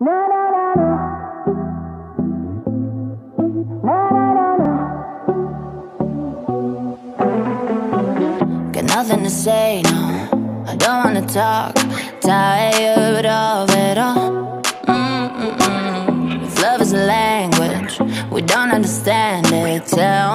Got nothing to say, no. I don't wanna talk. Tired of it all. Mm-mm-mm. If love is a language, we don't understand it. Tell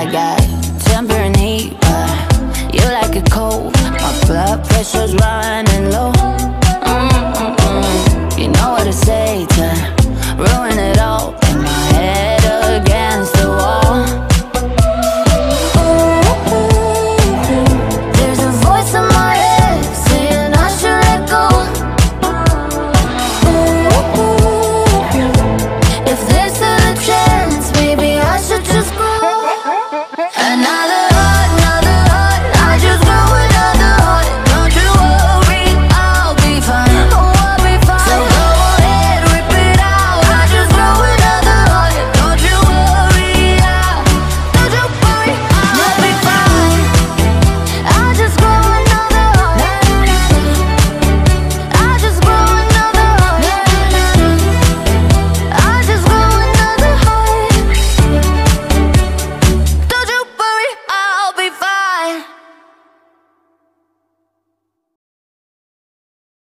I got temper and heat, but you like a cold. My blood pressure's running low.